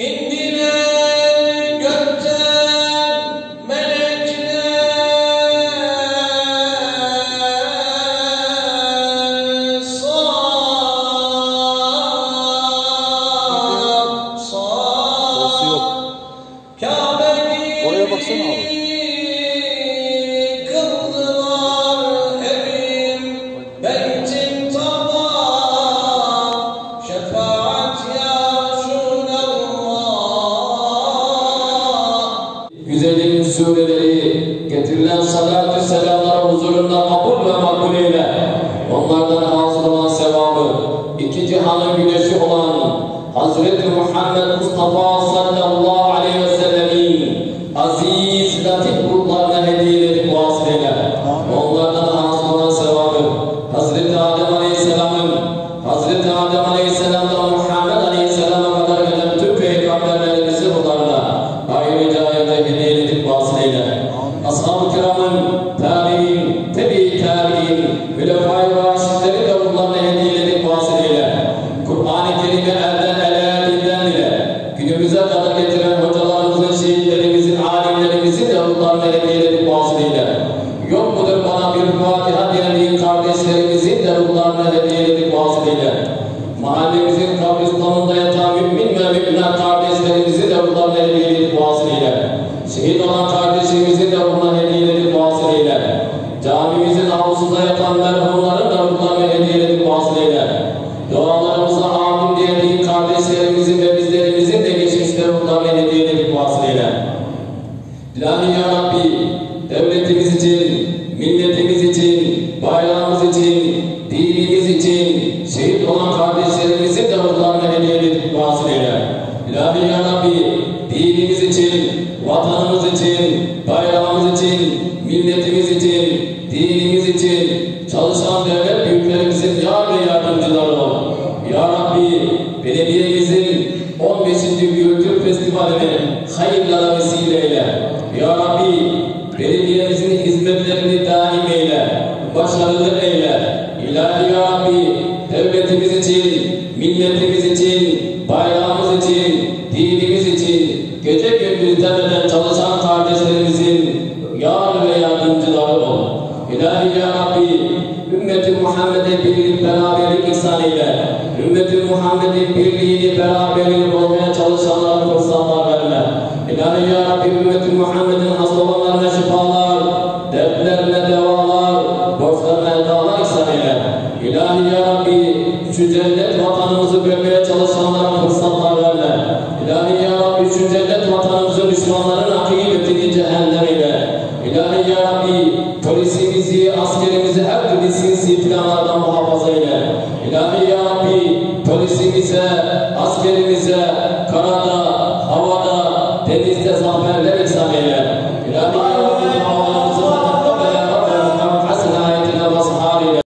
in getirilen salatü selamlar huzurunda kabul ve makbul eyle. Onlardan hasıl olan sevabı iki cihanın güneşi olan Hazreti Muhammed Mustafa sallallahu aleyhi ve sellemin aziz latif ruhlarına hediye edip vasıl eyle. Onlardan hasıl olan sevabı Hazreti Adem aleyhisselamın Hazreti Adem aleyhisselamdan Ashab-ı kiramın tabi'in, tebi tabi'in, hülefai raşitleri de edip vasıl eyle. Kur'an-ı Kerim'i elden ele, dilden dile, günümüze kadar getiren hocalarımızın, şehitlerimizin, alimlerimizin de edip vasıl eyle. Yok mudur bana bir Fatiha diyen kardeşlerimizin de edip vasıl eyle. Mahallemizin kabristanında yatan mümin ve müminat kardeşlerimizi de ruhlarına hediye edip vasıl eyle. Şehit olan kardeşimizin de ruhuna hediye edip vasıl eyle. Avlusunda yatan merhumların da ruhlarına hediye edip vasıl eyle. Dualarımıza amin diyen kardeşlerimizin ve bizlerimizin de geçmişte ruhlarına hediye edip vasıl eyle. İlahi Ya Rabbi, devletimiz için, milletimiz için, bayrağımız için, dinimiz için, şehit olan kardeşlerimizin de ruhlarına hediye edip vasıl eyle. İlahi Ya Rabbi, dinimiz için, vatanımız için, bayrağımız için, milletimiz için çalışan devlet büyüklerimizin yar ve yardımcıları ol. Ya Rabbi, belediyemizin 15. Kültür Festivali'ni hayırlara vesile eyle. Ya Rabbi, belediyemizin hizmetlerini daim eyle, başarılı eyle. İlahi Ya Rabbi, devletimiz için, milletimiz için, bayrağımız için, dinimiz için gece gündüz demeden çalışan kardeşlerimizin yar ve yardımcıları ol. İlahi Ya Rabbi, Muhammed'e birlik beraberlik ihsan eyle. Ümmeti Muhammed'in birliğini beraberliğini bozmaya çalışanlara fırsatlar verme. İlahi Ya Rabbi ümmeti Muhammed'in hasta olanlarına şifalar, dertlerine devalar, borçlarına edalar ihsan eyle. İlahi Ya Rabbi şu cennet vatanımızı bölmeye çalışanlara fırsatlar verme. İlahi Ya Rabbi şu cennet vatanımızın düşmanların akıbetini cehennem eyle. İlahi Ya Rabbi polisimizi, askerimizi planlardan muhafaza eyle. İlahi Ya Rabbi polisimize,